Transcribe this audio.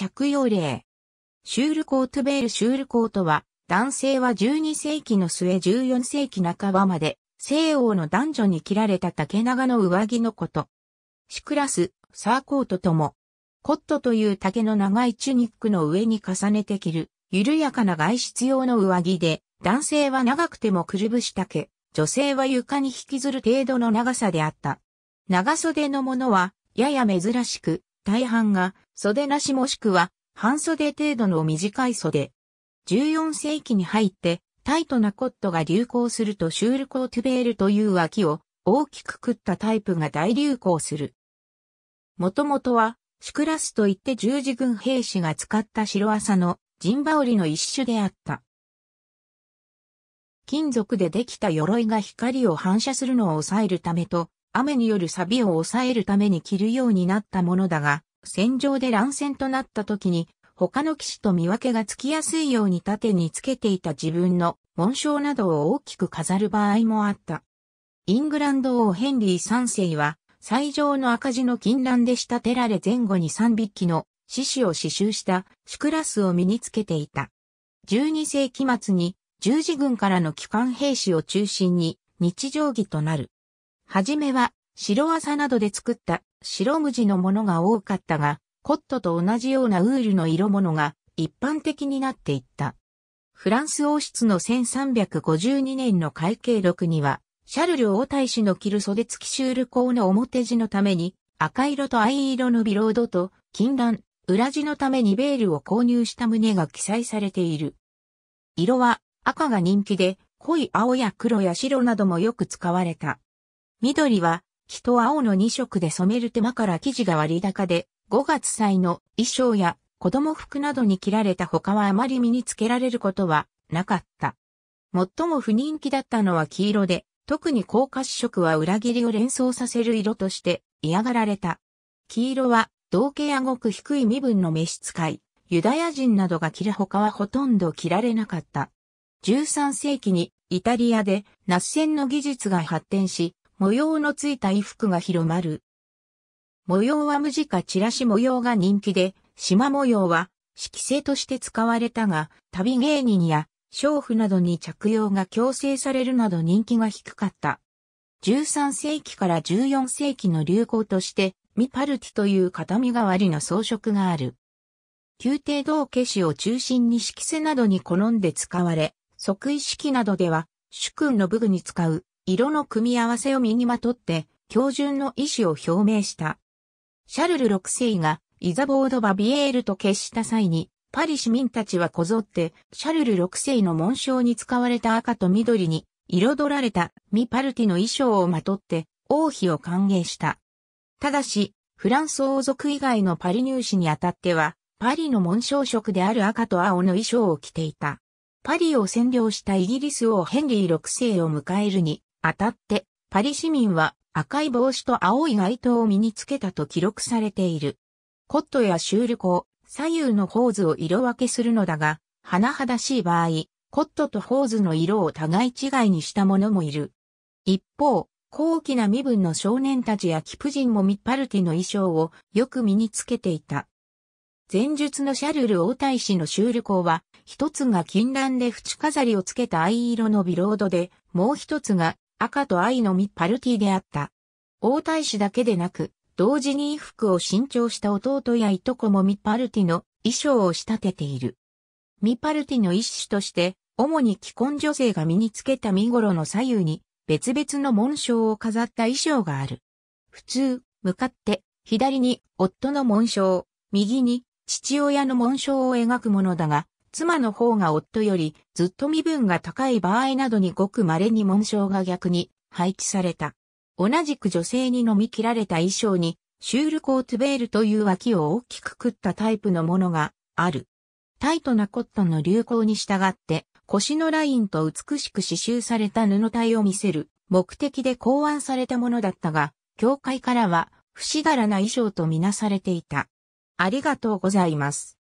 着用例。シュールコートベールシュールコートは、男性は12世紀の末14世紀半ばまで、西欧の男女に着られた竹長の上着のこと。シクラス、サーコートとも、コットという竹の長いチュニックの上に重ねて着る、緩やかな外出用の上着で、男性は長くてもくるぶし丈、女性は床に引きずる程度の長さであった。長袖のものは、やや珍しく、大半が袖なしもしくは半袖程度の短い袖。14世紀に入ってタイトなコットが流行するとシュールコートゥベールという脇を大きく食ったタイプが大流行する。もともとはシュクラスといって十字軍兵士が使った白麻の陣羽織の一種であった。金属でできた鎧が光を反射するのを抑えるためと、雨による錆を抑えるために着るようになったものだが、戦場で乱戦となった時に、他の騎士と見分けがつきやすいように盾につけていた自分の紋章などを大きく飾る場合もあった。イングランド王ヘンリー3世は最上の赤字の金蘭で仕立てられ前後に3匹の獅子を刺繍したシクラスを身につけていた。12世紀末に十字軍からの機関兵士を中心に日常着となる。はじめは白麻などで作った白無地のものが多かったが、コットと同じようなウールの色物が一般的になっていった。フランス王室の1352年の会計録には、シャルル王太子の着る袖付きシュールコの表地のために赤色と藍色のビロードと金蘭、裏地のためにベールを購入した旨が記載されている。色は赤が人気で濃い青や黒や白などもよく使われた。緑は木と青の2色で染める手間から生地が割高で5月祭の衣装や子供服などに着られた他はあまり身につけられることはなかった。最も不人気だったのは黄色で特に高褐色は裏切りを連想させる色として嫌がられた。黄色は同型やごく低い身分の召使い、ユダヤ人などが着る他はほとんど着られなかった。13世紀にイタリアでナッセンの技術が発展し、模様のついた衣服が広まる。模様は無地かチラシ模様が人気で、縞模様は色性として使われたが、旅芸人や娼婦などに着用が強制されるなど人気が低かった。13世紀から14世紀の流行として、ミパルティという片身代わりの装飾がある。宮廷銅消しを中心に色瀬などに好んで使われ、即位式などでは、主君の武具に使う色の組み合わせを身にまとって、標準の意思を表明した。シャルル6世がイザボード・バビエールと決した際に、パリ市民たちはこぞって、シャルル6世の紋章に使われた赤と緑に、彩られたミパルティの衣装をまとって、王妃を歓迎した。ただし、フランス王族以外のパリ入試にあたっては、パリの紋章色である赤と青の衣装を着ていた。パリを占領したイギリス王ヘンリー6世を迎えるに、あたって、パリ市民は赤い帽子と青い街灯を身につけたと記録されている。コットやシュールコ左右のホーズを色分けするのだが、甚だしい場合、コットとホーズの色を互い違いにした者もいる。一方、高貴な身分の少年たちや貴婦人もミッパルティの衣装をよく身につけていた。前述のシャルル王太子のシュールコは、一つが金蘭で縁飾りをつけた藍色のビロードで、もう一つが赤と藍のミッパルティであった。王太子だけでなく、同時に衣服を新調した弟やいとこもミパルティの衣装を仕立てている。ミパルティの一種として、主に既婚女性が身につけた身頃の左右に別々の紋章を飾った衣装がある。普通、向かって、左に夫の紋章、右に父親の紋章を描くものだが、妻の方が夫よりずっと身分が高い場合などにごく稀に紋章が逆に配置された。同じく女性に飲み切られた衣装に、シュールコートベールという脇を大きく食ったタイプのものがある。タイトなコットンの流行に従って、腰のラインと美しく刺繍された布体を見せる目的で考案されたものだったが、教会からは不死柄な衣装とみなされていた。ありがとうございます。